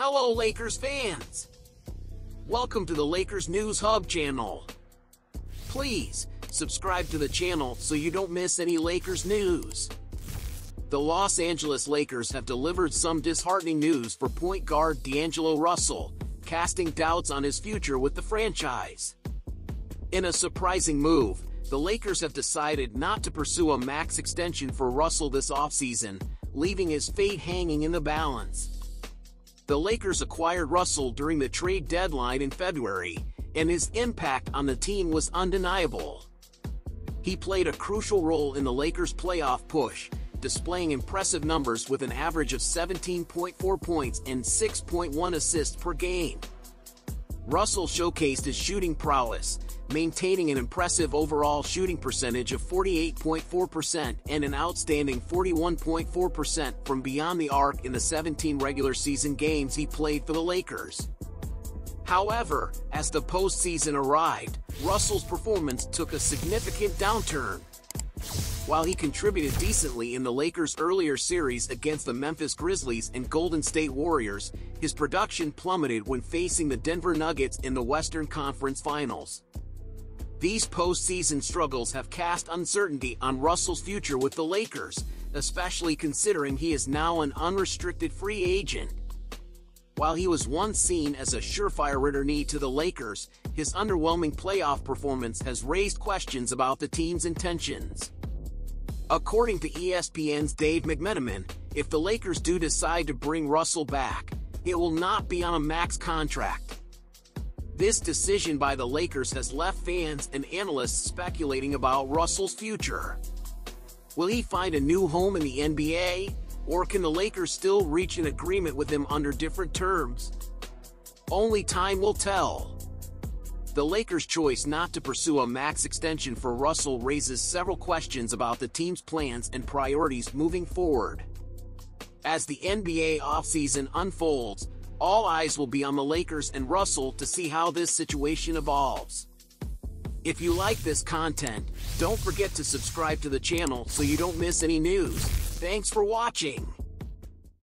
Hello, Lakers fans! Welcome to the Lakers News Hub channel. Please, subscribe to the channel so you don't miss any Lakers news. The Los Angeles Lakers have delivered some disheartening news for point guard D'Angelo Russell, casting doubts on his future with the franchise. In a surprising move, the Lakers have decided not to pursue a max extension for Russell this offseason, leaving his fate hanging in the balance. The Lakers acquired Russell during the trade deadline in February, and his impact on the team was undeniable. He played a crucial role in the Lakers' playoff push, displaying impressive numbers with an average of 17.4 points and 6.1 assists per game. Russell showcased his shooting prowess, maintaining an impressive overall shooting percentage of 48.4% and an outstanding 41.4% from beyond the arc in the 17 regular season games he played for the Lakers. However, as the postseason arrived, Russell's performance took a significant downturn. While he contributed decently in the Lakers' earlier series against the Memphis Grizzlies and Golden State Warriors, his production plummeted when facing the Denver Nuggets in the Western Conference Finals. These postseason struggles have cast uncertainty on Russell's future with the Lakers, especially considering he is now an unrestricted free agent. While he was once seen as a surefire returnee to the Lakers, his underwhelming playoff performance has raised questions about the team's intentions. According to ESPN's Dave McMenamin, if the Lakers do decide to bring Russell back, it will not be on a max contract. This decision by the Lakers has left fans and analysts speculating about Russell's future. Will he find a new home in the NBA, or can the Lakers still reach an agreement with him under different terms? Only time will tell. The Lakers' choice not to pursue a max extension for Russell raises several questions about the team's plans and priorities moving forward. As the NBA offseason unfolds, all eyes will be on the Lakers and Russell to see how this situation evolves. If you like this content, don't forget to subscribe to the channel so you don't miss any news. Thanks for watching.